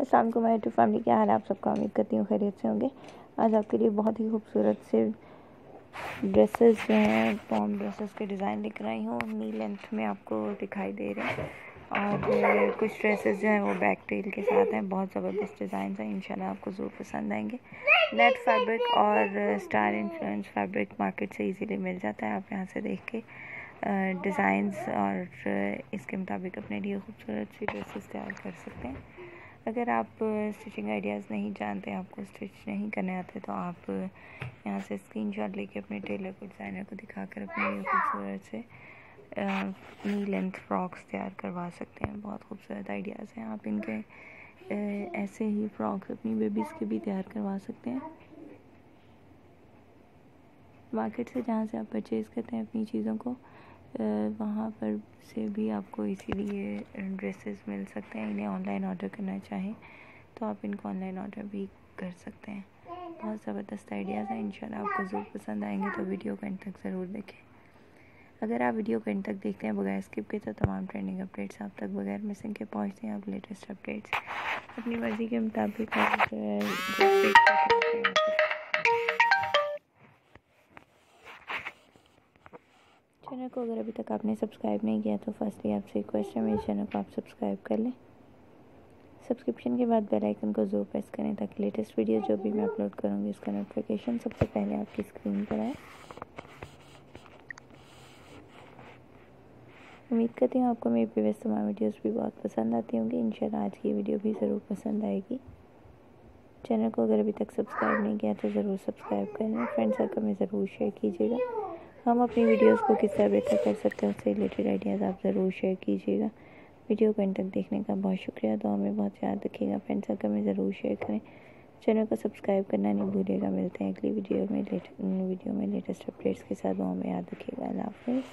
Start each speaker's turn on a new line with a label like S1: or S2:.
S1: वालेकुम my to family क्या हाल आप सबका उम्मीद करती हूँ खैरियत से होंगे। आज आपके लिए बहुत ही खूबसूरत से ड्रेसेस जो हैं पॉम ड्रेसेस के डिज़ाइन दिख रही हूँ। नी लेंथ में आपको दिखाई दे रहे हैं। और कुछ ड्रेसेस जो हैं वो बैक टेल के साथ हैं। बहुत ज़बरदस्त डिज़ाइन हैं। इंशाल्लाह आपको ज़रूर पसंद आएँगे। नेट फैब्रिक और स्टार इन्फ्लुएंस फैब्रिक मार्केट से इजीली मिल जाता है। आप यहाँ से देख के डिज़ाइंस और, इसके मुताबिक अपने लिए खूबसूरत सी ड्रेसेस तैयार कर सकते हैं। अगर आप स्टिचिंग आइडियाज़ नहीं जानते, आपको स्टिच नहीं करने आते तो आप यहाँ से स्क्रीन शॉट लेके अपने टेलर को डिज़ाइनर को दिखाकर अपने खूबसूरत से नी लेंथ फ्रॉक्स तैयार करवा सकते हैं। बहुत खूबसूरत आइडियाज़ हैं। आप इनके ऐसे ही फ्रॉक्स अपनी बेबीज़ के भी तैयार करवा सकते हैं। मार्केट से जहाँ से आप परचेज़ करते हैं अपनी चीज़ों को वहाँ पर से भी आपको इसीलिए ड्रेसेस मिल सकते हैं, इन्हें ऑनलाइन ऑर्डर करना चाहें तो आप इनको ऑनलाइन ऑर्डर भी कर सकते हैं। बहुत ज़बरदस्त आइडियाज़ हैं, इंशाल्लाह आपको ज़रूर पसंद आएँगे तो वीडियो को एंड तक ज़रूर देखें। अगर आप वीडियो को एंड तक देखते हैं बगैर स्किप के तो तमाम ट्रेंडिंग अपडेट्स आप तक बगैर मिसिंग के पहुँचते हैं, आप लेटेस्ट अपडेट्स अपनी मर्ज़ी के मुताबिक चैनल को अगर अभी तक आपने सब्सक्राइब नहीं किया तो फर्स्टली आपसे रिक्वेस्ट है, मेरे चैनल को आप सब्सक्राइब कर लें। सब्सक्रिप्शन के बाद बेल आइकन को ज़रूर प्रेस करें ताकि लेटेस्ट वीडियो जो भी मैं अपलोड करूँगी, उसका नोटिफिकेशन सबसे पहले आपकी स्क्रीन पर आए। उम्मीद करती हूँ आपको मेरी प्रीवियस तमाम वीडियोस भी बहुत पसंद आती होंगी। इंशाल्लाह आज की वीडियो भी ज़रूर पसंद आएगी। चैनल को अगर अभी तक सब्सक्राइब नहीं किया तो ज़रूर सब्सक्राइब करें फ्रेंड सर्कल में ज़रूर शेयर कीजिएगा। हम अपनी वीडियोस को किस तरह बेहतर कर सकते हैं, उससे रिलेटेड आइडियाज़ आप ज़रूर शेयर कीजिएगा। वीडियो को तक देखने का बहुत शुक्रिया। दो हमें बहुत याद रखिएगा। फ्रेंड्स सर्कल हमें ज़रूर शेयर करें चैनल को सब्सक्राइब करना नहीं भूलिएगा। मिलते हैं अगली वीडियो में लेट वीडियो में लेटेस्ट अपडेट्स के साथ। वो हमें याद रखिएगा। अल्लाह हाफिज़।